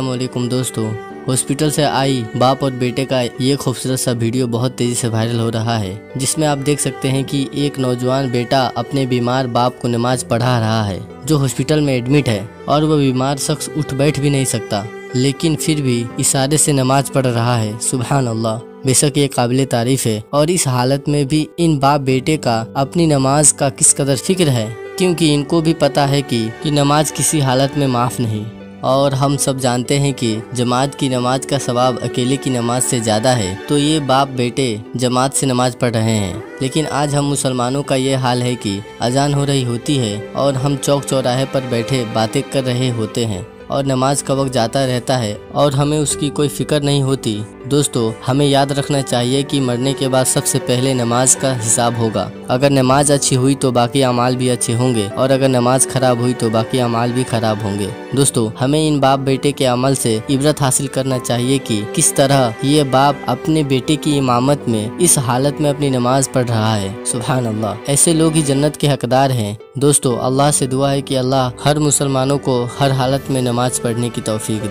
वालेकुम दोस्तों, हॉस्पिटल से आई बाप और बेटे का ये खूबसूरत सा वीडियो बहुत तेज़ी से वायरल हो रहा है, जिसमें आप देख सकते हैं कि एक नौजवान बेटा अपने बीमार बाप को नमाज़ पढ़ा रहा है, जो हॉस्पिटल में एडमिट है, और वह बीमार शख्स उठ बैठ भी नहीं सकता, लेकिन फिर भी इशारे से नमाज़ पढ़ रहा है सुबहान अल्लाह बेशक ये काबिल तारीफ़ है, और इस हालत में भी इन बाप बेटे का अपनी नमाज़ का किस कदर फ़िक्र है? क्योंकि इनको भी पता है कि, कि नमाज़ किसी हालत में माफ़ नहीं। और हम सब जानते हैं कि जमात की नमाज़ का सवाब अकेले की नमाज़ से ज़्यादा है। तो ये बाप बेटे जमात से नमाज़ पढ़ रहे हैं। लेकिन आज हम मुसलमानों का ये हाल है कि अजान हो रही होती है और हम चौक चौराहे पर बैठे बातें कर रहे होते हैं। और नमाज़ का वक्त जाता रहता है और हमें उसकी कोई फ़िक्र नहीं होती। दोस्तों, हमें याद रखना चाहिए कि मरने के बाद सबसे पहले नमाज़ का हिसाब होगा। अगर नमाज़ अच्छी हुई तो बाकी अमाल भी अच्छे होंगे, और अगर नमाज़ खराब हुई तो बाकी अमाल भी खराब होंगे। दोस्तों, हमें इन बाप बेटे के अमल से इबरत हासिल करना चाहिए कि किस तरह ये बाप अपने बेटे की इमामत में इस हालत में अपनी नमाज़ पढ़ रहा है। सुबह अल्लाह ऐसे लोग ही जन्नत के हकदार हैं। दोस्तों, अल्लाह से दुआ है कि अल्लाह हर मुसलमानों को हर हालत में नमाज़ पढ़ने की तौफीक